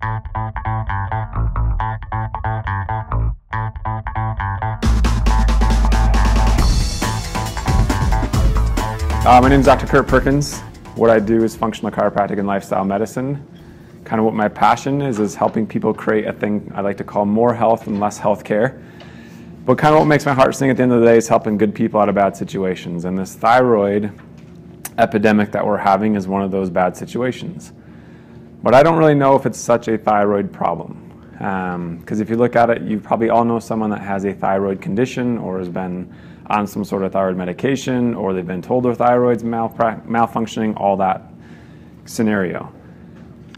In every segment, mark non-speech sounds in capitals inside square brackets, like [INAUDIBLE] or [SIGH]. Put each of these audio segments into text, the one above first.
Uh, my name is Dr. Kurt Perkins. What I do is functional chiropractic and lifestyle medicine. Kind of what my passion is is helping people create a thing I like to call more health and less health care. But kind of what makes my heart sing at the end of the day is helping good people out of bad situations. And this thyroid epidemic that we're having is one of those bad situations. But I don't really know if it's such a thyroid problem. Because um, if you look at it, you probably all know someone that has a thyroid condition or has been on some sort of thyroid medication or they've been told their thyroid's malfunctioning, all that scenario.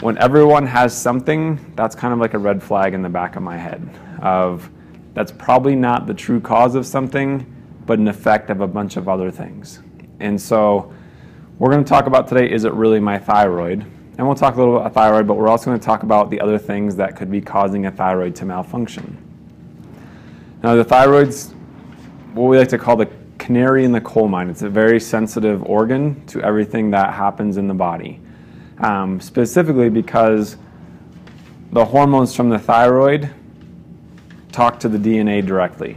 When everyone has something, that's kind of like a red flag in the back of my head of that's probably not the true cause of something, but an effect of a bunch of other things. And so we're going to talk about today is it really my thyroid? And we'll talk a little bit about thyroid, but we're also going to talk about the other things that could be causing a thyroid to malfunction. Now, the thyroid's what we like to call the canary in the coal mine. It's a very sensitive organ to everything that happens in the body, um, specifically because the hormones from the thyroid talk to the DNA directly.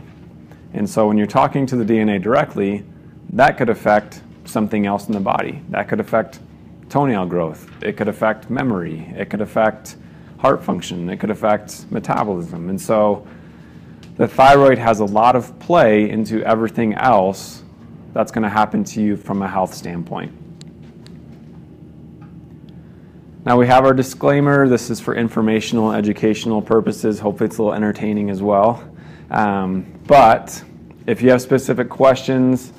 And so when you're talking to the DNA directly, that could affect something else in the body. That could affect toenail growth. It could affect memory. It could affect heart function. It could affect metabolism. And so the thyroid has a lot of play into everything else that's going to happen to you from a health standpoint. Now we have our disclaimer. This is for informational educational purposes. Hopefully it's a little entertaining as well. Um, but if you have specific questions,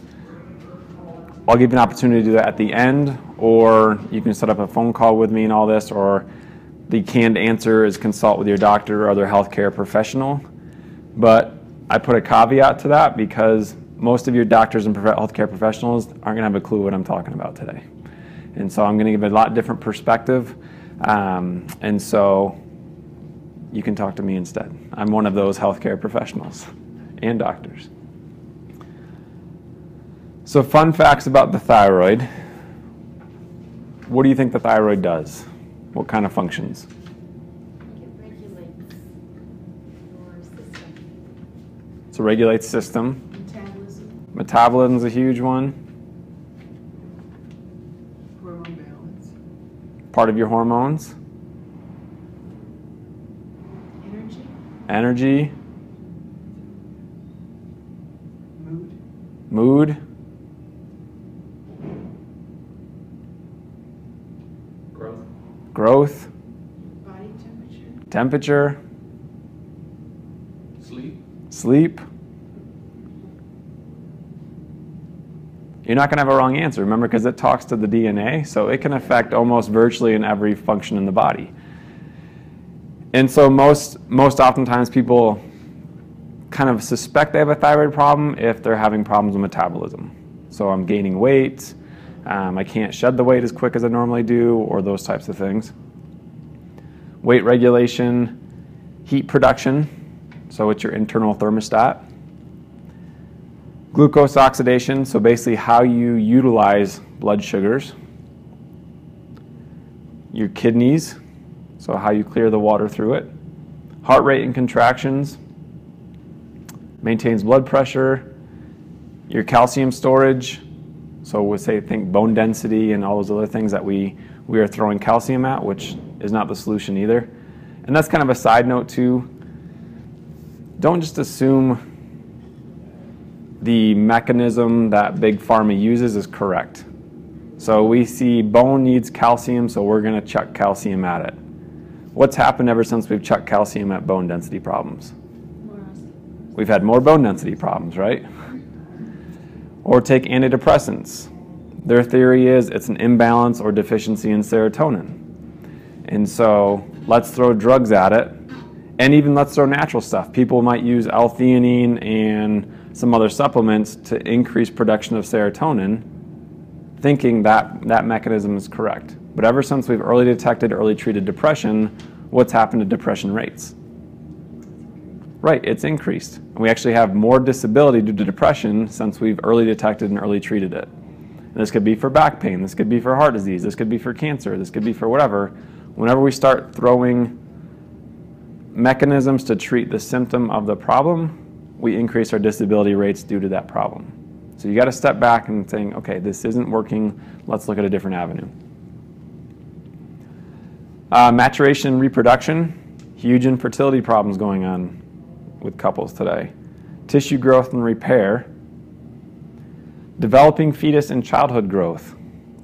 I'll give you an opportunity to do that at the end, or you can set up a phone call with me and all this, or the canned answer is consult with your doctor or other healthcare professional. But I put a caveat to that because most of your doctors and healthcare professionals aren't going to have a clue what I'm talking about today. And so I'm going to give a lot different perspective. Um, and so you can talk to me instead. I'm one of those healthcare professionals and doctors. So, fun facts about the thyroid. What do you think the thyroid does? What kind of functions? So regulates system. Metabolism. Metabolism is a huge one. Hormone balance. Part of your hormones. Energy. Energy. Mood. Mood. Growth. Body temperature. Temperature. Sleep. Sleep. You're not going to have a wrong answer, remember, because it talks to the DNA, so it can affect almost virtually in every function in the body. And so most most oftentimes people kind of suspect they have a thyroid problem if they're having problems with metabolism. So I'm gaining weight, um, I can't shed the weight as quick as I normally do, or those types of things. Weight regulation, heat production, so it's your internal thermostat. Glucose oxidation, so basically how you utilize blood sugars. Your kidneys, so how you clear the water through it. Heart rate and contractions, maintains blood pressure. Your calcium storage, so we'll say think bone density and all those other things that we, we are throwing calcium at, which is not the solution either. And that's kind of a side note too. Don't just assume the mechanism that big pharma uses is correct. So we see bone needs calcium, so we're going to chuck calcium at it. What's happened ever since we've chucked calcium at bone density problems? We've had more bone density problems, right? Or take antidepressants. Their theory is it's an imbalance or deficiency in serotonin. And so let's throw drugs at it, and even let's throw natural stuff. People might use L-theanine and some other supplements to increase production of serotonin, thinking that that mechanism is correct. But ever since we've early detected, early treated depression, what's happened to depression rates? Right, it's increased. And we actually have more disability due to depression since we've early detected and early treated it. And this could be for back pain, this could be for heart disease, this could be for cancer, this could be for whatever. Whenever we start throwing mechanisms to treat the symptom of the problem, we increase our disability rates due to that problem. So you got to step back and think, okay, this isn't working. Let's look at a different avenue. Uh, maturation and reproduction, huge infertility problems going on with couples today. Tissue growth and repair. Developing fetus and childhood growth.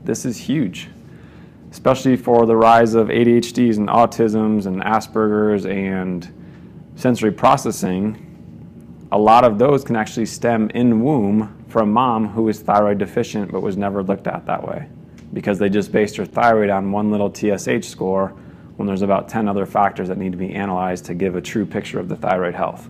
This is huge, especially for the rise of ADHDs and autisms and Asperger's and sensory processing. A lot of those can actually stem in womb from mom who is thyroid deficient but was never looked at that way because they just based her thyroid on one little TSH score when there's about 10 other factors that need to be analyzed to give a true picture of the thyroid health.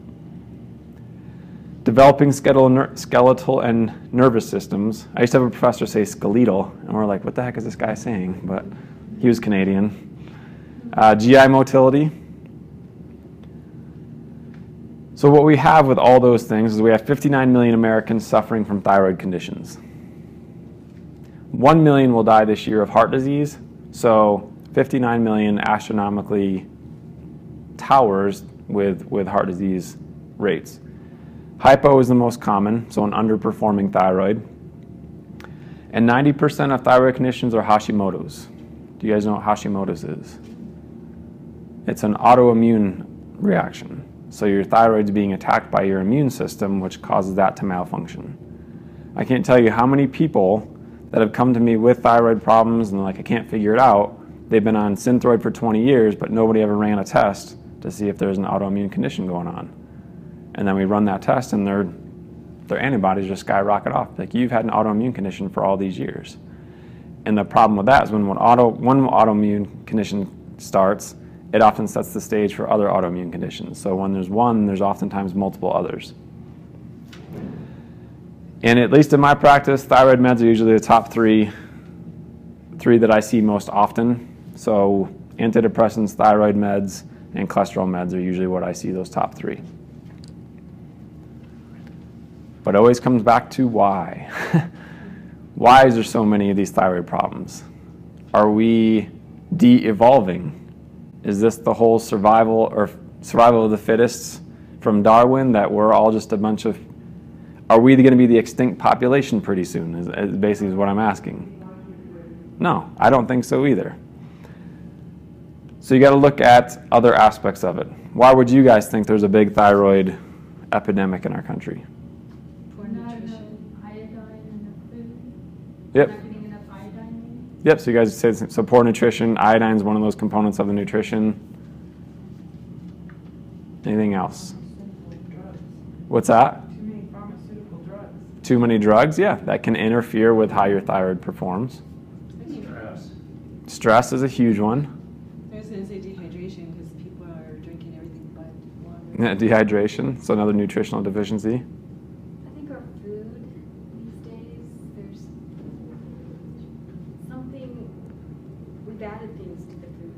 Developing skeletal and nervous systems. I used to have a professor say skeletal, and we're like, what the heck is this guy saying? But he was Canadian. Uh, GI motility. So, what we have with all those things is we have 59 million Americans suffering from thyroid conditions. 1 million will die this year of heart disease. So, 59 million astronomically towers with, with heart disease rates. Hypo is the most common, so an underperforming thyroid. And 90% of thyroid conditions are Hashimoto's. Do you guys know what Hashimoto's is? It's an autoimmune reaction. So your thyroid's being attacked by your immune system, which causes that to malfunction. I can't tell you how many people that have come to me with thyroid problems and like I can't figure it out. They've been on Synthroid for 20 years, but nobody ever ran a test to see if there's an autoimmune condition going on. And then we run that test and their, their antibodies just skyrocket off. Like you've had an autoimmune condition for all these years. And the problem with that is when one, auto, one autoimmune condition starts, it often sets the stage for other autoimmune conditions. So when there's one, there's oftentimes multiple others. And at least in my practice, thyroid meds are usually the top three, three that I see most often. So antidepressants, thyroid meds, and cholesterol meds are usually what I see those top three. But always comes back to why. [LAUGHS] why is there so many of these thyroid problems? Are we de-evolving? Is this the whole survival or survival of the fittest from Darwin that we're all just a bunch of are we going to be the extinct population pretty soon? Is, is basically what I'm asking. No, I don't think so either. So you got to look at other aspects of it. Why would you guys think there's a big thyroid epidemic in our country? Poor nutrition. Iodine in the food. Yep. Not getting enough iodine. Yep. So you guys said so poor nutrition. Iodine is one of those components of the nutrition. Anything else? What's that? Too many pharmaceutical drugs. Too many drugs? Yeah, that can interfere with how your thyroid performs. Stress. Stress is a huge one. I was going to say dehydration because people are drinking everything but water. Yeah, dehydration, so another nutritional deficiency. I think our food these days, there's something, we've added things to the food.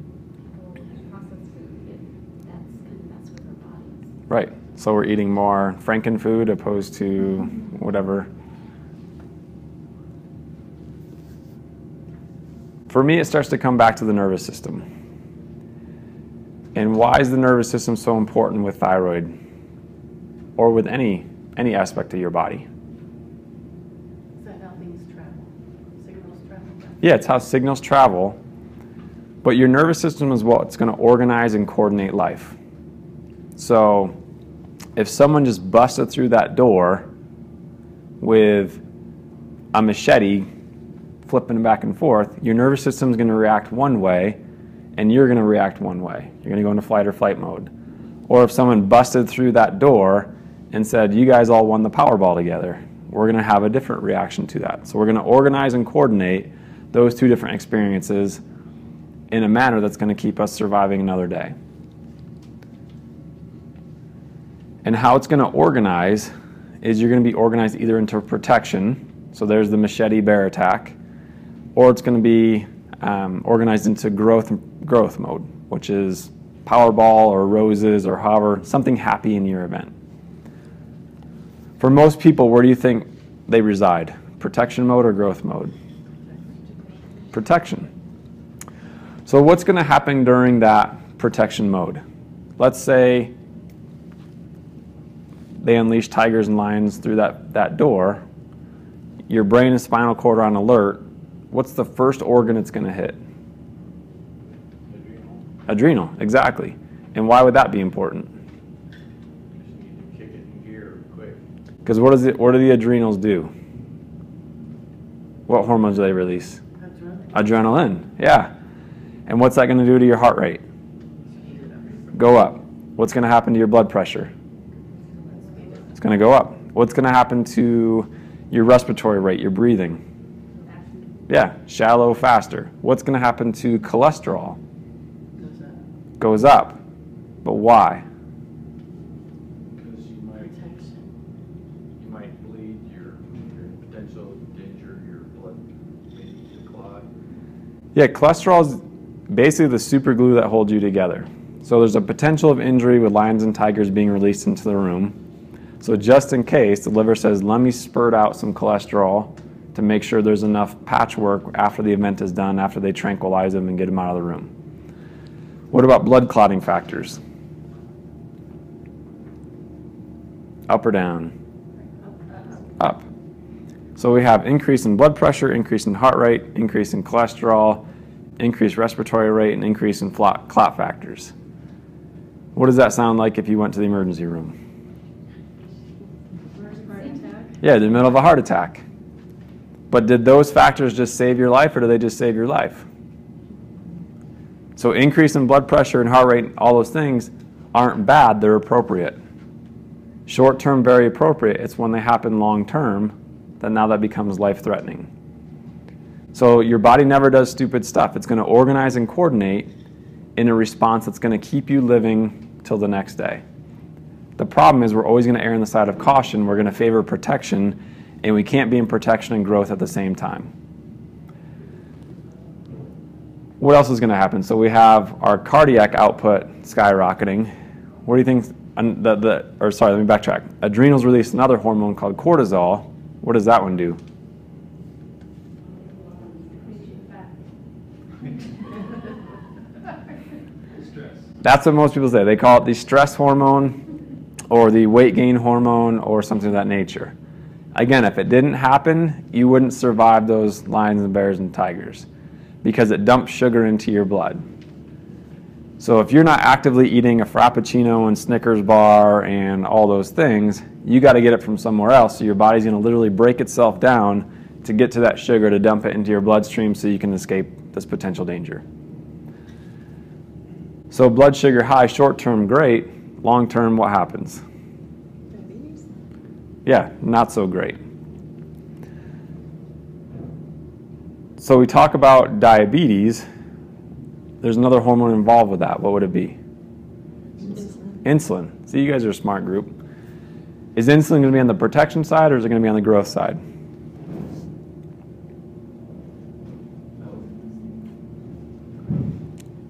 People have processed food, and that's kind of mess with our bodies. Right. So we're eating more Franken food opposed to whatever. For me, it starts to come back to the nervous system. And why is the nervous system so important with thyroid or with any any aspect of your body? Is how things travel? Signals travel? Yeah, it's how signals travel. But your nervous system is what's going to organize and coordinate life. So if someone just busted through that door with a machete flipping back and forth, your nervous system is going to react one way and you're going to react one way. You're going to go into flight or flight mode. Or if someone busted through that door and said, You guys all won the Powerball together, we're going to have a different reaction to that. So we're going to organize and coordinate those two different experiences in a manner that's going to keep us surviving another day. And how it's going to organize is you're going to be organized either into protection, so there's the machete bear attack, or it's going to be um, organized into growth growth mode, which is Powerball or roses or however something happy in your event. For most people, where do you think they reside? Protection mode or growth mode? Protection. So what's going to happen during that protection mode? let's say they unleash tigers and lions through that, that door, your brain and spinal cord are on alert. What's the first organ it's going to hit? Adrenal. Adrenal, exactly. And why would that be important? Just need to kick it in gear quick. Because what, does it, what do the adrenals do? What hormones do they release? Adrenaline, yeah. And what's that going to do to your heart rate? Go up. What's going to happen to your blood pressure? It's going to go up. What's going to happen to your respiratory rate, your breathing? Yeah, shallow, faster. What's going to happen to cholesterol? Goes up. But why? Because you might, you might bleed your, your potential danger, your blood maybe to clot. Yeah, cholesterol is basically the super glue that holds you together. So there's a potential of injury with lions and tigers being released into the room. So just in case, the liver says, let me spurt out some cholesterol to make sure there's enough patchwork after the event is done, after they tranquilize them and get them out of the room. What about blood clotting factors? Up or down? Up. So we have increase in blood pressure, increase in heart rate, increase in cholesterol, increased respiratory rate, and increase in clot, clot factors. What does that sound like if you went to the emergency room? Heart attack. Yeah, in the middle of a heart attack. But did those factors just save your life or did they just save your life? So increase in blood pressure and heart rate, all those things aren't bad, they're appropriate. Short term, very appropriate. It's when they happen long term that now that becomes life threatening. So your body never does stupid stuff. It's going to organize and coordinate in a response that's going to keep you living till the next day. The problem is we're always going to err on the side of caution. We're going to favor protection, and we can't be in protection and growth at the same time. What else is going to happen? So we have our cardiac output skyrocketing. What do you think? The, the, or sorry, let me backtrack. Adrenals release another hormone called cortisol. What does that one do? [LAUGHS] [LAUGHS] Stress. That's what most people say. They call it the stress hormone or the weight gain hormone or something of that nature. Again, if it didn't happen, you wouldn't survive those lions and bears and tigers because it dumps sugar into your blood. So if you're not actively eating a Frappuccino and Snickers bar and all those things, you got to get it from somewhere else. So your body's going to literally break itself down to get to that sugar to dump it into your bloodstream so you can escape this potential danger. So blood sugar high, short term, great. Long term, what happens? Diabetes. Yeah, not so great. So we talk about diabetes. There's another hormone involved with that. What would it be? Insulin. Insulin. See, you guys are a smart group. Is insulin going to be on the protection side or is it going to be on the growth side?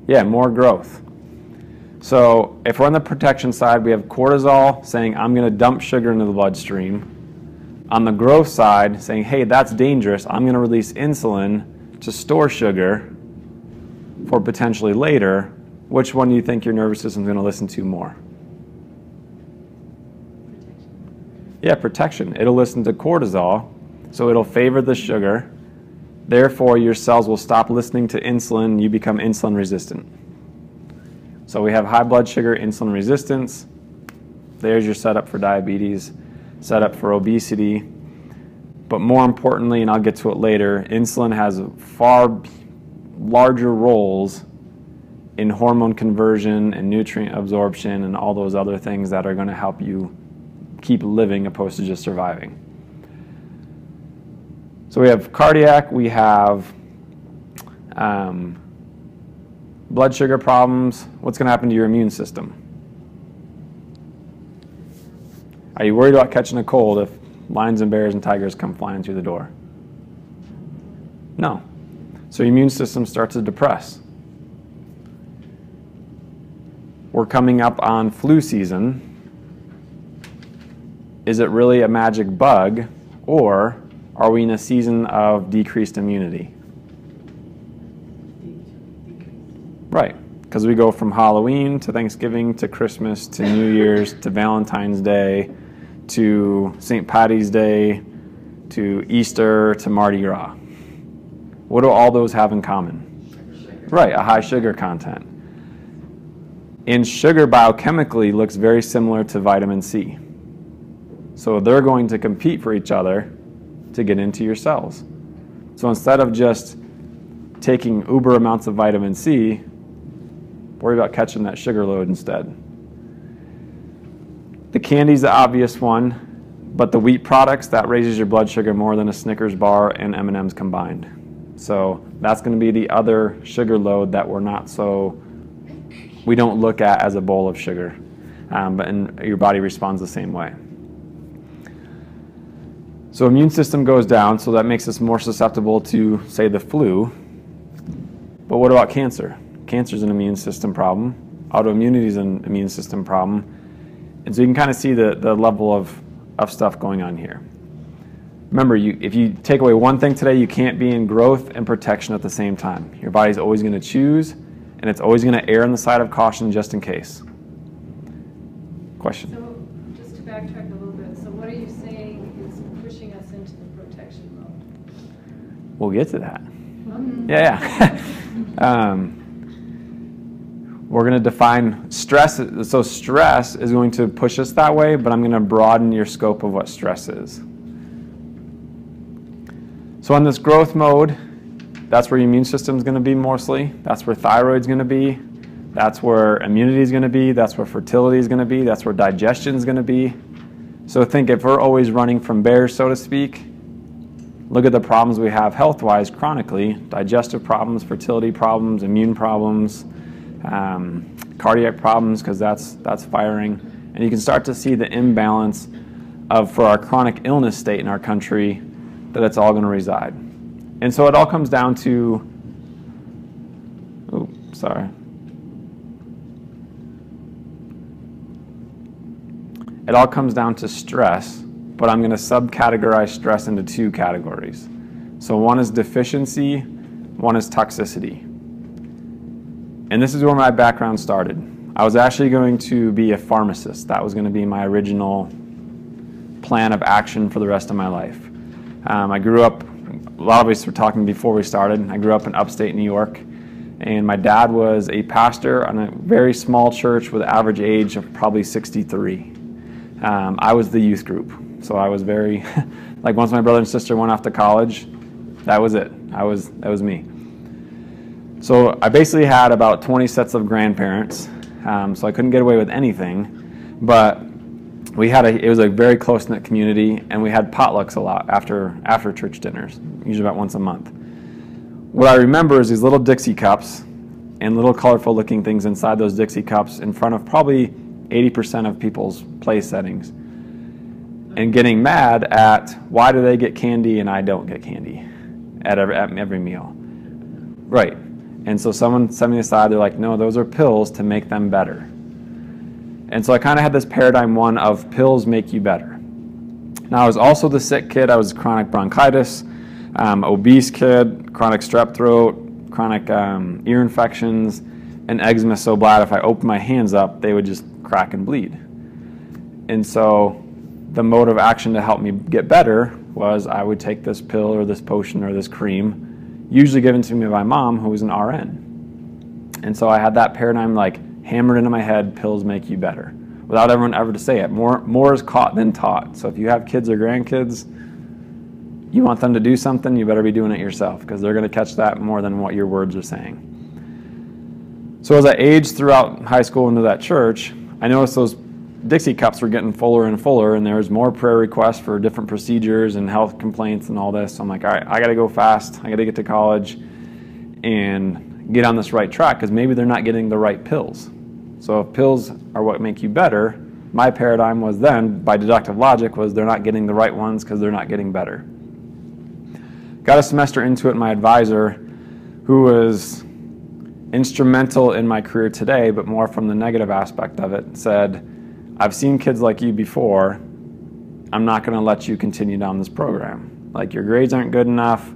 Yeah, more growth. So if we're on the protection side, we have cortisol saying, I'm going to dump sugar into the bloodstream. On the growth side, saying, hey, that's dangerous. I'm going to release insulin to store sugar for potentially later. Which one do you think your nervous system is going to listen to more? Protection. Yeah, protection. It'll listen to cortisol, so it'll favor the sugar. Therefore, your cells will stop listening to insulin, you become insulin resistant. So we have high blood sugar, insulin resistance. There's your setup for diabetes, setup for obesity. But more importantly, and I'll get to it later, insulin has far larger roles in hormone conversion and nutrient absorption and all those other things that are going to help you keep living opposed to just surviving. So we have cardiac, we have um, blood sugar problems. What's going to happen to your immune system? Are you worried about catching a cold if lions and bears and tigers come flying through the door? No. So your immune system starts to depress. We're coming up on flu season. Is it really a magic bug, or are we in a season of decreased immunity? Right. because we go from Halloween to Thanksgiving to Christmas to New Year's to Valentine's Day to St. Patty's Day to Easter to Mardi Gras. What do all those have in common? Right, a high sugar content. And sugar biochemically looks very similar to vitamin C. So they're going to compete for each other to get into your cells. So instead of just taking uber amounts of vitamin C, worry about catching that sugar load instead. The candy's the obvious one, but the wheat products that raises your blood sugar more than a Snickers bar and M&Ms combined. So that's going to be the other sugar load that we're not so we don't look at as a bowl of sugar, um, but and your body responds the same way. So immune system goes down, so that makes us more susceptible to, say, the flu. But what about cancer? Cancer is an immune system problem. Autoimmunity is an immune system problem. And so you can kind of see the, the level of, of stuff going on here. Remember, you, if you take away one thing today, you can't be in growth and protection at the same time. Your body's always going to choose, and it's always going to err on the side of caution just in case. Question? So, just to backtrack a little bit, so what are you saying is pushing us into the protection mode? We'll get to that. Yeah, yeah. [LAUGHS] um, we're going to define stress. So, stress is going to push us that way, but I'm going to broaden your scope of what stress is. So, on this growth mode, that's where your immune system is going to be mostly. That's where thyroid's going to be. That's where immunity is going to be. That's where fertility is going to be. That's where digestion is going to be. So, think if we're always running from bears, so to speak, look at the problems we have health wise chronically digestive problems, fertility problems, immune problems um, cardiac problems because that's that's firing, and you can start to see the imbalance of for our chronic illness state in our country that it's all going to reside. And so it all comes down to. Oh, sorry. It all comes down to stress, but I'm going to subcategorize stress into two categories. So one is deficiency, one is toxicity. And this is where my background started. I was actually going to be a pharmacist. That was going to be my original plan of action for the rest of my life. Um, I grew up, a lot of us were talking before we started. I grew up in upstate New York, and my dad was a pastor on a very small church with an average age of probably 63. Um, I was the youth group, so I was very, [LAUGHS] like once my brother and sister went off to college, that was it. I was, that was me. So I basically had about 20 sets of grandparents, um, so I couldn't get away with anything. But we had a, it was a very close knit community, and we had potlucks a lot after after church dinners, usually about once a month. What I remember is these little Dixie cups and little colorful looking things inside those Dixie cups in front of probably 80% of people's play settings, and getting mad at why do they get candy and I don't get candy at every, at every meal. Right. And so someone set me aside, they're like, no, those are pills to make them better. And so I kind of had this paradigm one of pills make you better. Now I was also the sick kid. I was chronic bronchitis, um, obese kid, chronic strep throat, chronic um, ear infections, and eczema so bad if I opened my hands up, they would just crack and bleed. And so the mode of action to help me get better was I would take this pill or this potion or this cream usually given to me by my mom, who was an RN. And so I had that paradigm like hammered into my head pills make you better without everyone ever to say it. More, more is caught than taught. So if you have kids or grandkids, you want them to do something, you better be doing it yourself because they're going to catch that more than what your words are saying. So as I aged throughout high school into that church, I noticed those Dixie cups were getting fuller and fuller, and there was more prayer requests for different procedures and health complaints and all this. So I'm like, all right, I got to go fast. I got to get to college and get on this right track because maybe they're not getting the right pills. So if pills are what make you better, my paradigm was then, by deductive logic, was they're not getting the right ones because they're not getting better. Got a semester into it, my advisor, who was instrumental in my career today, but more from the negative aspect of it, said, I've seen kids like you before. I'm not going to let you continue down this program. Like, your grades aren't good enough.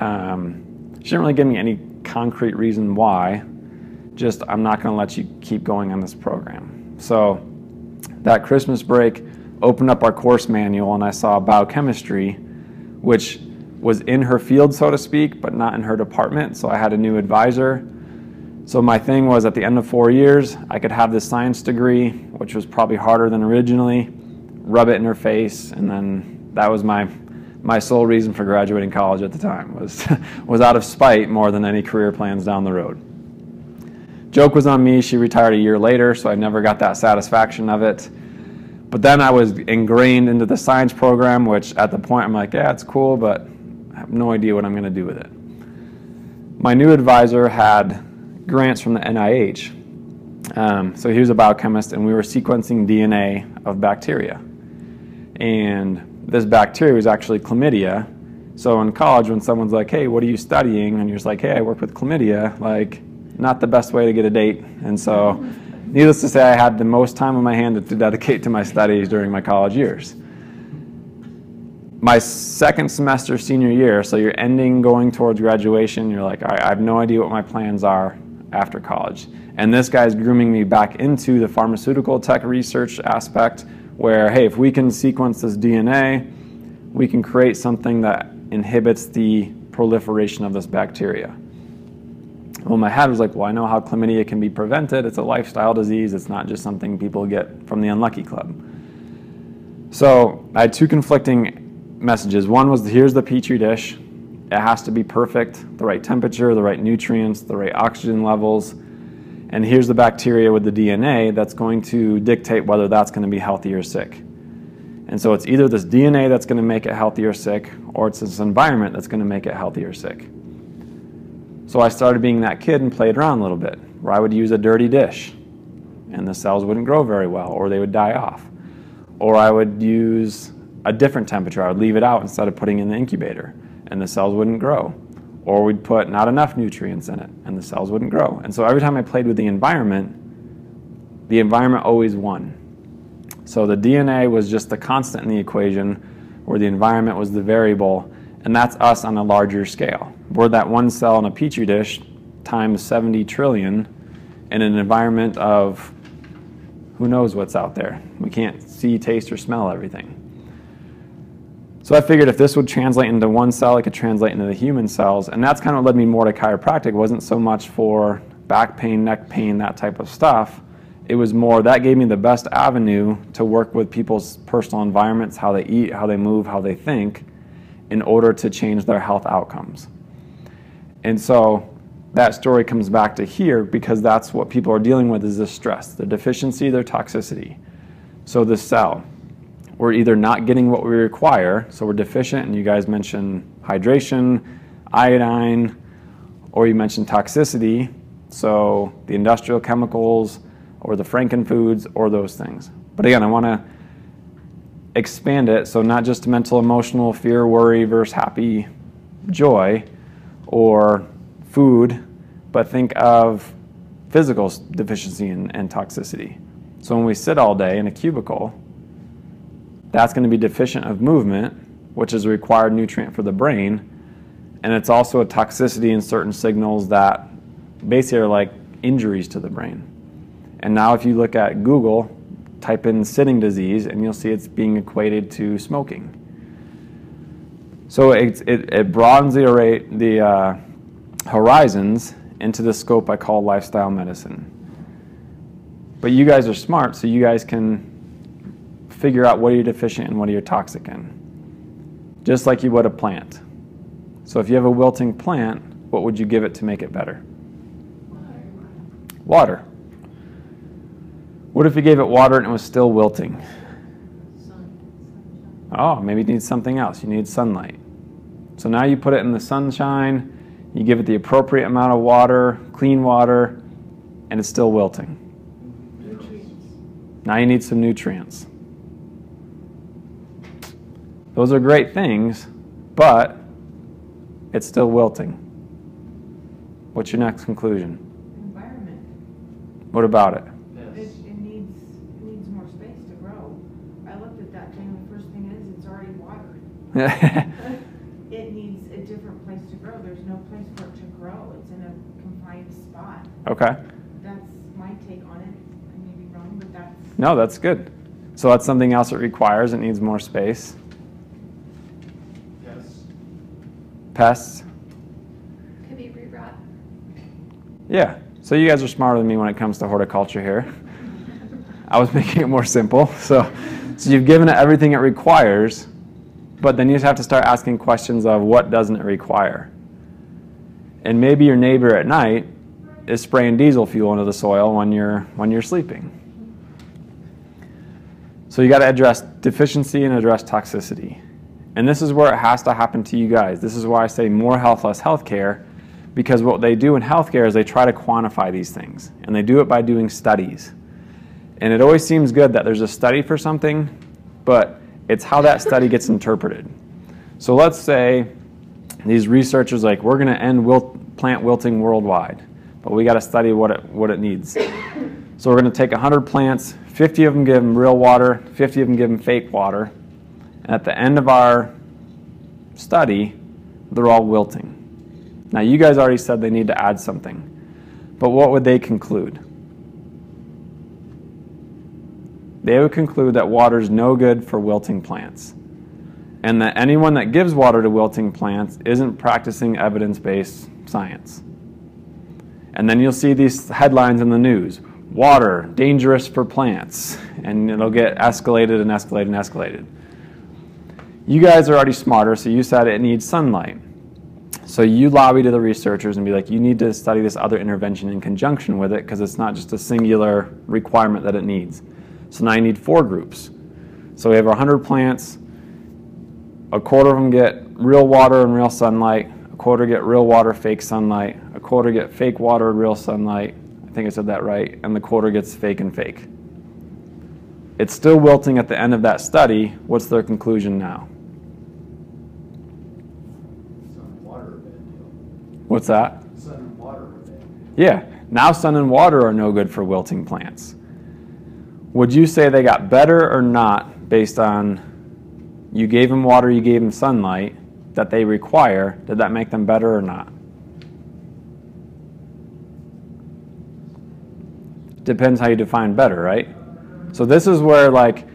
Um, she didn't really give me any concrete reason why. just I'm not going to let you keep going on this program. So that Christmas break opened up our course manual and I saw biochemistry, which was in her field, so to speak, but not in her department. So I had a new advisor. So my thing was at the end of four years, I could have this science degree, which was probably harder than originally, rub it in her face, and then that was my my sole reason for graduating college at the time was [LAUGHS] was out of spite more than any career plans down the road. Joke was on me. She retired a year later, so I never got that satisfaction of it. But then I was ingrained into the science program, which at the point I'm like, yeah, it's cool, but I have no idea what I'm going to do with it. My new advisor had grants from the NIH. Um, so he was a biochemist, and we were sequencing DNA of bacteria. And this bacteria was actually chlamydia. So in college, when someone's like, hey, what are you studying? And you're just like, hey, I work with chlamydia, like, not the best way to get a date. And so, needless to say, I had the most time on my hand to dedicate to my studies during my college years. My second semester, senior year, so you're ending going towards graduation, you're like, all right, I have no idea what my plans are after college. And this guy's grooming me back into the pharmaceutical tech research aspect where, hey, if we can sequence this DNA, we can create something that inhibits the proliferation of this bacteria. Well, my head was like, well, I know how chlamydia can be prevented. It's a lifestyle disease. It's not just something people get from the unlucky club. So I had two conflicting messages. One was here's the petri dish. It has to be perfect, the right temperature, the right nutrients, the right oxygen levels. And here's the bacteria with the DNA that's going to dictate whether that's going to be healthy or sick. And so it's either this DNA that's going to make it healthy or sick, or it's this environment that's going to make it healthy or sick. So I started being that kid and played around a little bit, where I would use a dirty dish and the cells wouldn't grow very well or they would die off. Or I would use a different temperature. I would leave it out instead of putting in the incubator and the cells wouldn't grow. Or we'd put not enough nutrients in it and the cells wouldn't grow. And so every time I played with the environment, the environment always won. So the DNA was just the constant in the equation, where the environment was the variable, and that's us on a larger scale. We're that one cell in a petri dish times 70 trillion in an environment of who knows what's out there. We can't see, taste, or smell everything. So I figured if this would translate into one cell, it could translate into the human cells. And that's kind of what led me more to chiropractic. It wasn't so much for back pain, neck pain, that type of stuff. It was more that gave me the best avenue to work with people's personal environments, how they eat, how they move, how they think, in order to change their health outcomes. And so that story comes back to here because that's what people are dealing with is the stress, the deficiency, their toxicity. So the cell, we're either not getting what we require, so we're deficient, and you guys mentioned hydration, iodine, or you mentioned toxicity, so the industrial chemicals or the frankenfoods or those things. But again, I want to expand it so not just mental, emotional, fear, worry versus happy, joy, or food, but think of physical deficiency and, and toxicity. So when we sit all day in a cubicle, that's going to be deficient of movement, which is a required nutrient for the brain. And it's also a toxicity in certain signals that basically are like injuries to the brain. And now, if you look at Google, type in sitting disease, and you'll see it's being equated to smoking. So it, it, it broadens the, array, the uh, horizons into the scope I call lifestyle medicine. But you guys are smart, so you guys can figure out what are you deficient and what are you toxic in. Just like you would a plant. So if you have a wilting plant, what would you give it to make it better? Water. What if you gave it water and it was still wilting? Oh, maybe it needs something else. You need sunlight. So now you put it in the sunshine, you give it the appropriate amount of water, clean water, and it's still wilting. Now you need some nutrients. Those are great things, but it's still wilting. What's your next conclusion? Environment. What about it? Yes. It, needs, more space to grow. I looked at that thing, the first thing is it's already watered. [LAUGHS] it needs a different place to grow. There's no place for it to grow. It's in a confined spot. Okay. That's my take on it. I may be wrong, but that's. No, that's good. So that's something else it requires. It needs more space. Pests. Could be root rot. Yeah. So you guys are smarter than me when it comes to horticulture here. I was [LAUGHS] making it more simple. So, so you've given it everything it requires, but then you just have to start asking questions of what doesn't it require. And maybe your neighbor at night is spraying diesel fuel into the soil when you're when you're sleeping. So you got to address deficiency and address toxicity. And this is where it has to happen to you guys. This is why I say more health, less healthcare, because what they do in healthcare is they try to quantify these things, and they do it by doing studies. And it always seems good that there's a study for something, but it's how that study gets interpreted. So let's say these researchers like we're going to end wilt, plant wilting worldwide, but we got to study what it what it needs. So we're going to take 100 plants, 50 of them give them real water, 50 of them give them fake water, at the end of our study, they're all wilting. Now you guys already said they need to add something, but what would they conclude? They would conclude that water is no good for wilting plants and that anyone that gives water to wilting plants isn't practicing evidence based science. And then you'll see these headlines in the news water, dangerous for plants, and it'll get escalated and escalated and escalated. You guys are already smarter, so you said it needs sunlight. So you lobby to the researchers and be like, you need to study this other intervention in conjunction with it because it's not just a singular requirement that it needs. So now you need four groups. So we have 100 plants, a quarter of them get real water and real sunlight, a quarter get real water, fake sunlight, a quarter get fake water, and real sunlight. I think I said that right, and the quarter gets fake and fake. It's still wilting at the end of that study. What's their conclusion now? Sun and water are bad deal. What's that? Sun and water. Yeah, now sun and water are no good for wilting plants. Would you say they got better or not based on you gave them water, you gave them sunlight that they require? Did that make them better or not? Depends how you define better, right? So this is where like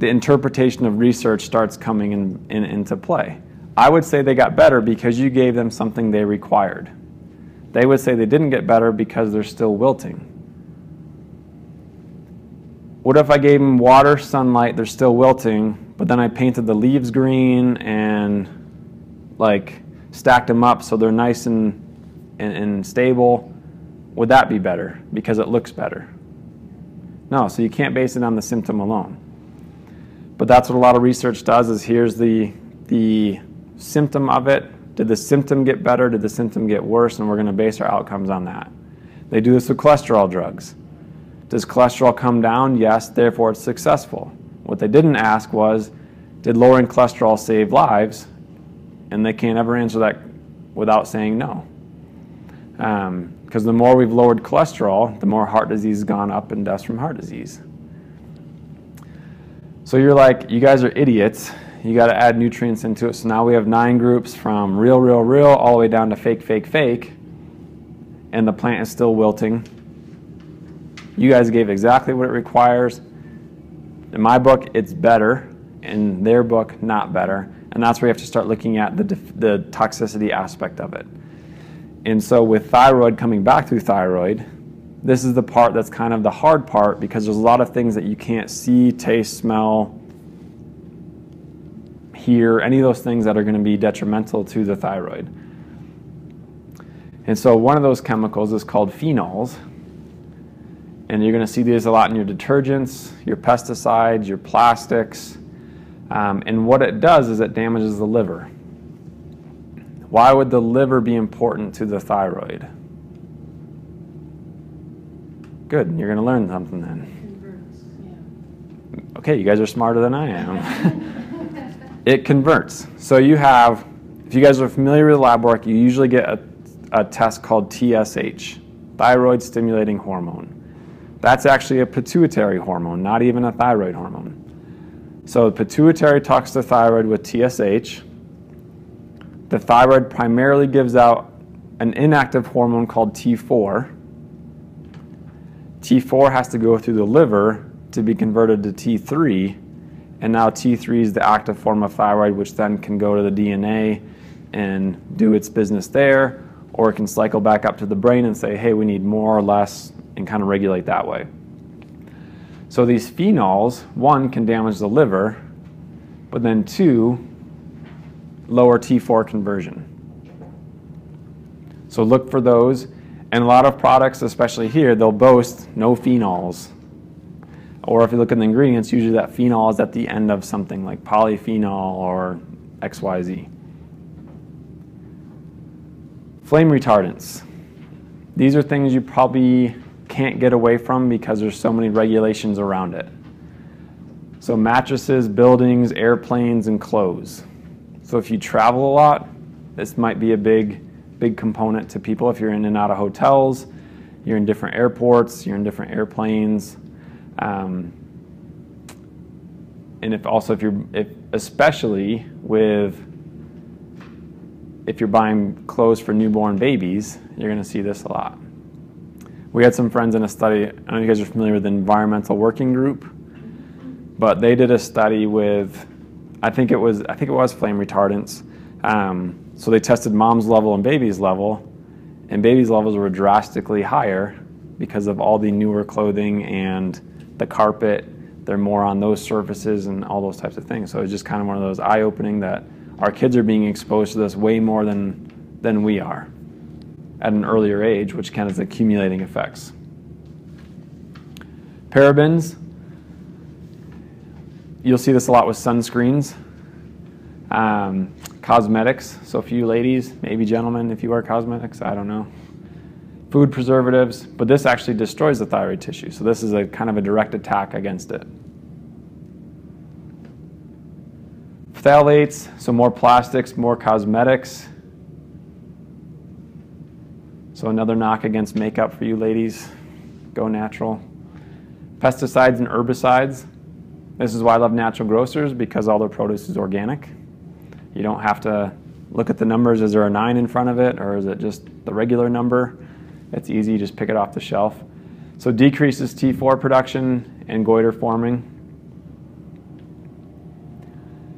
the interpretation of research starts coming in, in, into play. I would say they got better because you gave them something they required. They would say they didn't get better because they're still wilting. What if I gave them water, sunlight, they're still wilting, but then I painted the leaves green and like stacked them up so they're nice and, and, and stable? Would that be better because it looks better? No, so you can't base it on the symptom alone. But that's what a lot of research does is here's the, the symptom of it. Did the symptom get better? Did the symptom get worse? And we're going to base our outcomes on that. They do this with cholesterol drugs. Does cholesterol come down? Yes, therefore it's successful. What they didn't ask was, did lowering cholesterol save lives? And they can't ever answer that without saying no. Because um, the more we've lowered cholesterol, the more heart disease has gone up and deaths from heart disease. So you're like, you guys are idiots. You got to add nutrients into it. So now we have nine groups from real, real, real, all the way down to fake, fake, fake. And the plant is still wilting. You guys gave exactly what it requires. In my book, it's better. In their book, not better. And that's where you have to start looking at the, the toxicity aspect of it. And so, with thyroid coming back through thyroid, this is the part that's kind of the hard part because there's a lot of things that you can't see, taste, smell, hear, any of those things that are going to be detrimental to the thyroid. And so, one of those chemicals is called phenols. And you're going to see these a lot in your detergents, your pesticides, your plastics. Um, and what it does is it damages the liver. Why would the liver be important to the thyroid? Good, you're going to learn something then. Okay, you guys are smarter than I am. [LAUGHS] it converts. So you have, if you guys are familiar with lab work, you usually get a, a test called TSH, thyroid stimulating hormone. That's actually a pituitary hormone, not even a thyroid hormone. So the pituitary talks to thyroid with TSH. The thyroid primarily gives out an inactive hormone called T4. T4 has to go through the liver to be converted to T3, and now T3 is the active form of thyroid, which then can go to the DNA and do its business there, or it can cycle back up to the brain and say, hey, we need more or less, and kind of regulate that way. So these phenols, one, can damage the liver, but then two, lower T4 conversion. So look for those. And a lot of products, especially here, they'll boast no phenols. Or if you look at the ingredients, usually that phenol is at the end of something like polyphenol or XYZ. Flame retardants. These are things you probably can't get away from because there's so many regulations around it. So mattresses, buildings, airplanes, and clothes. So if you travel a lot, this might be a big, big component to people. If you're in and out of hotels, you're in different airports, you're in different airplanes. Um, and if also if you're, if, especially with, if you're buying clothes for newborn babies, you're going to see this a lot. We had some friends in a study. I don't know if you guys are familiar with the Environmental Working Group, but they did a study with, I think it was, I think it was flame retardants. Um, so they tested mom's level and baby's level, and baby's levels were drastically higher because of all the newer clothing and the carpet. They're more on those surfaces and all those types of things. So it's just kind of one of those eye-opening that our kids are being exposed to this way more than than we are at an earlier age, which kind of is accumulating effects. Parabens, you'll see this a lot with sunscreens. Um, cosmetics, so for you ladies, maybe gentlemen, if you wear cosmetics, I don't know. Food preservatives, but this actually destroys the thyroid tissue, so this is a kind of a direct attack against it. Phthalates, so more plastics, more cosmetics. So another knock against makeup for you ladies. Go natural. Pesticides and herbicides. This is why I love natural grocers because all their produce is organic. You don't have to look at the numbers. Is there a nine in front of it or is it just the regular number? It's easy, just pick it off the shelf. So decreases T4 production and goiter forming.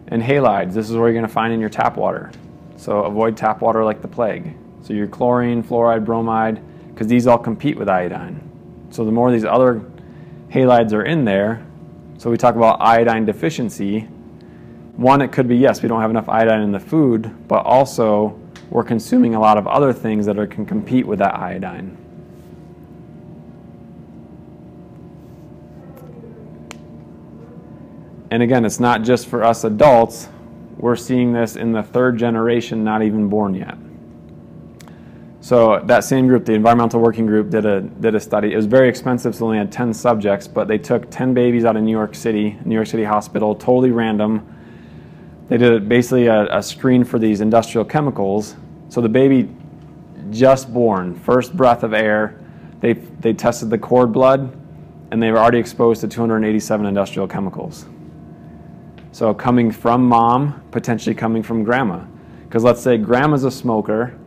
And halides, this is where you're going to find in your tap water. So avoid tap water like the plague. So your chlorine, fluoride, bromide, because these all compete with iodine. So the more these other halides are in there, so we talk about iodine deficiency. One, it could be yes, we don't have enough iodine in the food, but also we're consuming a lot of other things that are, can compete with that iodine. And again, it's not just for us adults. We're seeing this in the third generation, not even born yet. So that same group, the environmental working group, did a did a study. It was very expensive, so only had 10 subjects, but they took 10 babies out of New York City, New York City hospital, totally random. They did basically a, a screen for these industrial chemicals. So the baby just born, first breath of air, they they tested the cord blood, and they were already exposed to 287 industrial chemicals. So coming from mom, potentially coming from grandma, because let's say grandma's a smoker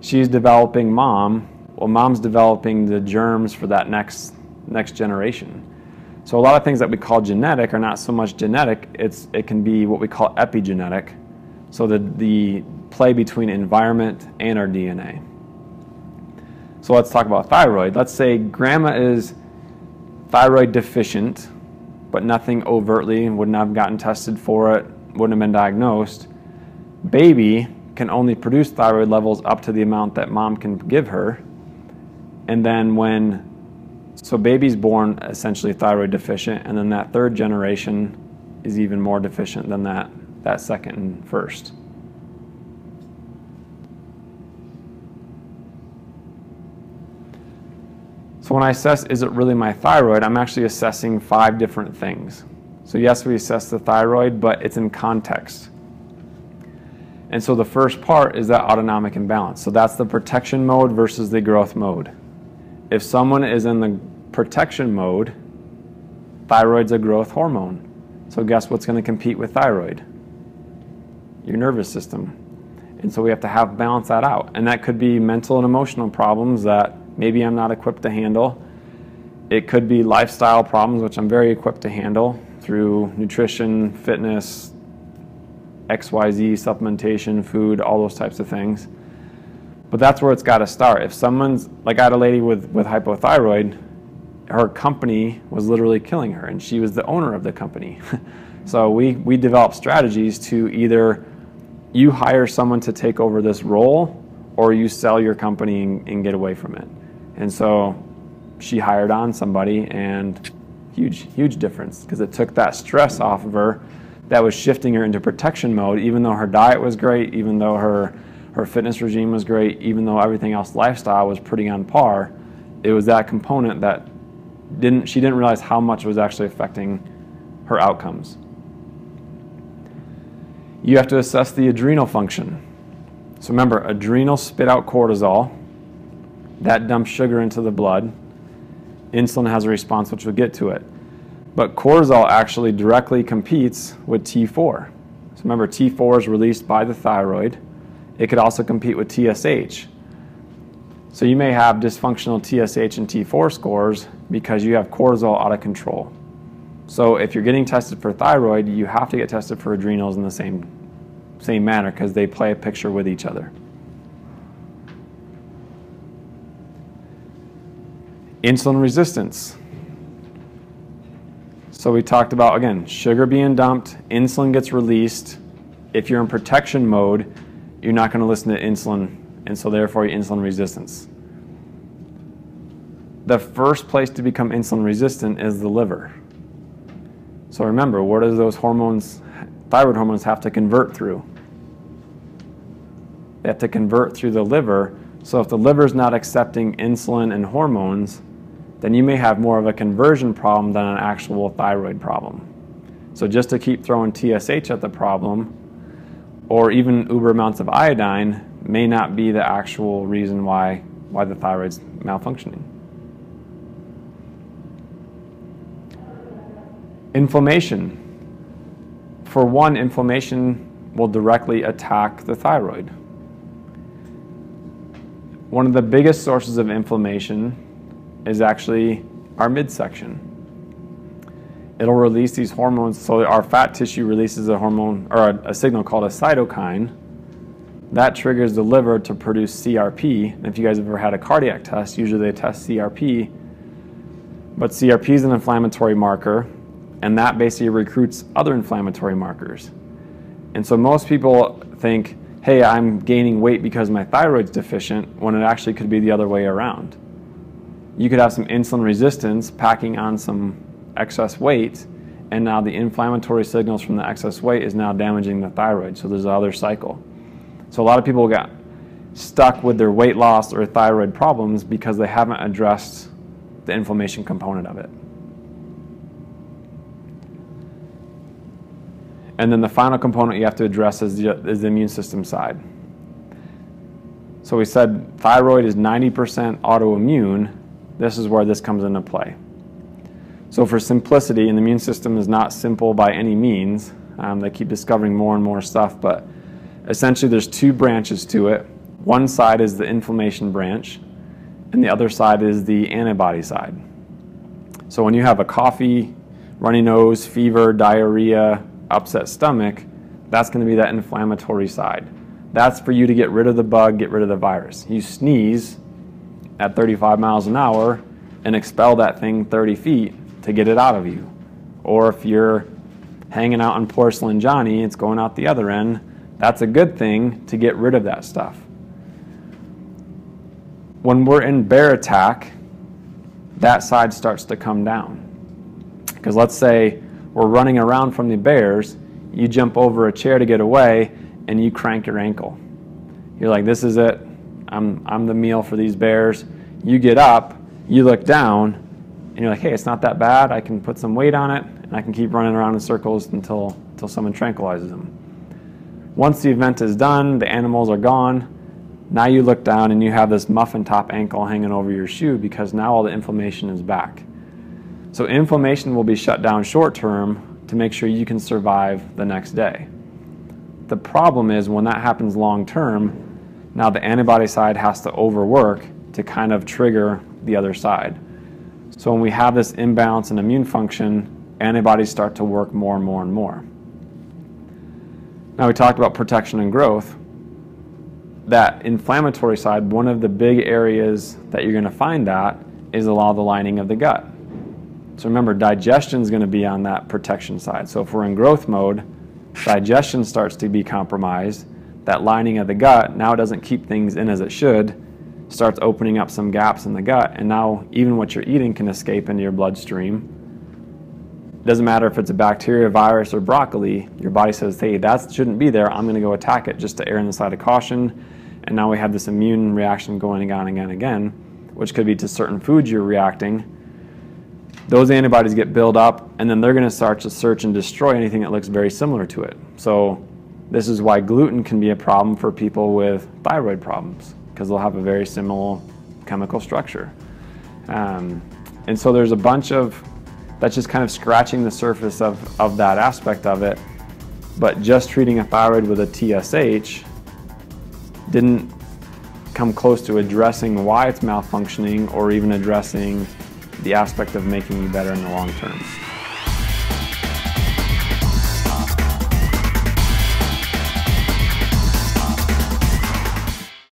she's developing mom. Well, mom's developing the germs for that next next generation. So a lot of things that we call genetic are not so much genetic. It's it can be what we call epigenetic. So the the play between environment and our DNA. So let's talk about thyroid. Let's say grandma is thyroid deficient, but nothing overtly, wouldn't have gotten tested for it, wouldn't have been diagnosed. Baby can only produce thyroid levels up to the amount that mom can give her. And then when, so baby's born essentially thyroid deficient, and then that third generation is even more deficient than that, that second and first. So when I assess, is it really my thyroid, I'm actually assessing five different things. So yes, we assess the thyroid, but it's in context. And so the first part is that autonomic imbalance. So that's the protection mode versus the growth mode. If someone is in the protection mode, thyroid's a growth hormone. So guess what's going to compete with thyroid? Your nervous system. And so we have to have balance that out. And that could be mental and emotional problems that maybe I'm not equipped to handle. It could be lifestyle problems, which I'm very equipped to handle through nutrition, fitness, XYZ, supplementation, food, all those types of things. But that's where it's got to start. If someone's, like I had a lady with, with hypothyroid, her company was literally killing her, and she was the owner of the company. [LAUGHS] so we, we developed strategies to either you hire someone to take over this role or you sell your company and, and get away from it. And so she hired on somebody and huge, huge difference because it took that stress off of her that was shifting her into protection mode, even though her diet was great, even though her, her fitness regime was great, even though everything else lifestyle was pretty on par. It was that component that didn't she didn't realize how much was actually affecting her outcomes. You have to assess the adrenal function. So remember, adrenal spit out cortisol. That dumps sugar into the blood. Insulin has a response, which we'll get to it. But cortisol actually directly competes with T4. So remember, T4 is released by the thyroid. It could also compete with TSH. So you may have dysfunctional TSH and T4 scores because you have cortisol out of control. So if you're getting tested for thyroid, you have to get tested for adrenals in the same, same manner because they play a picture with each other. Insulin resistance. So we talked about, again, sugar being dumped, insulin gets released. If you're in protection mode, you're not going to listen to insulin, and so therefore insulin resistance. The first place to become insulin resistant is the liver. So remember, what do those hormones, thyroid hormones, have to convert through? They have to convert through the liver. So if the liver is not accepting insulin and hormones, then you may have more of a conversion problem than an actual thyroid problem. So just to keep throwing TSH at the problem, or even uber amounts of iodine, may not be the actual reason why, why the thyroid's malfunctioning. Inflammation. For one, inflammation will directly attack the thyroid. One of the biggest sources of inflammation is actually our midsection. It'll release these hormones. So our fat tissue releases a hormone or a, a signal called a cytokine. That triggers the liver to produce CRP. And if you guys have ever had a cardiac test, usually they test CRP. But CRP is an inflammatory marker, and that basically recruits other inflammatory markers. And so most people think, hey, I'm gaining weight because my thyroid's deficient, when it actually could be the other way around you could have some insulin resistance packing on some excess weight, and now the inflammatory signals from the excess weight is now damaging the thyroid. So there's another cycle. So a lot of people got stuck with their weight loss or thyroid problems because they haven't addressed the inflammation component of it. And then the final component you have to address is the, is the immune system side. So we said thyroid is 90% autoimmune, this is where this comes into play. So for simplicity, and the immune system is not simple by any means, um, they keep discovering more and more stuff, but essentially there's two branches to it. One side is the inflammation branch, and the other side is the antibody side. So when you have a coffee, runny nose, fever, diarrhea, upset stomach, that's going to be that inflammatory side. That's for you to get rid of the bug, get rid of the virus. You sneeze, at 35 miles an hour and expel that thing 30 feet to get it out of you. Or if you're hanging out on porcelain Johnny, it's going out the other end. That's a good thing to get rid of that stuff. When we're in bear attack, that side starts to come down. Because let's say we're running around from the bears, you jump over a chair to get away, and you crank your ankle. You're like, this is it. I'm, I'm the meal for these bears. You get up, you look down, and you're like, hey, it's not that bad. I can put some weight on it, and I can keep running around in circles until, until someone tranquilizes them. Once the event is done, the animals are gone. Now you look down and you have this muffin top ankle hanging over your shoe because now all the inflammation is back. So inflammation will be shut down short term to make sure you can survive the next day. The problem is when that happens long term, now the antibody side has to overwork to kind of trigger the other side. So when we have this imbalance in immune function, antibodies start to work more and more and more. Now we talked about protection and growth. That inflammatory side, one of the big areas that you're going to find that is along the lining of the gut. So remember, digestion is going to be on that protection side. So if we're in growth mode, digestion starts to be compromised. That lining of the gut now doesn't keep things in as it should, starts opening up some gaps in the gut, and now even what you're eating can escape into your bloodstream. It Doesn't matter if it's a bacteria, virus, or broccoli, your body says, hey, that shouldn't be there. I'm going to go attack it just to err on the side of caution. And now we have this immune reaction going again and again and again, which could be to certain foods you're reacting. Those antibodies get built up, and then they're going to start to search and destroy anything that looks very similar to it. So, this is why gluten can be a problem for people with thyroid problems because they'll have a very similar chemical structure. Um, and so there's a bunch of, that's just kind of scratching the surface of, of that aspect of it. But just treating a thyroid with a TSH didn't come close to addressing why it's malfunctioning or even addressing the aspect of making you better in the long term.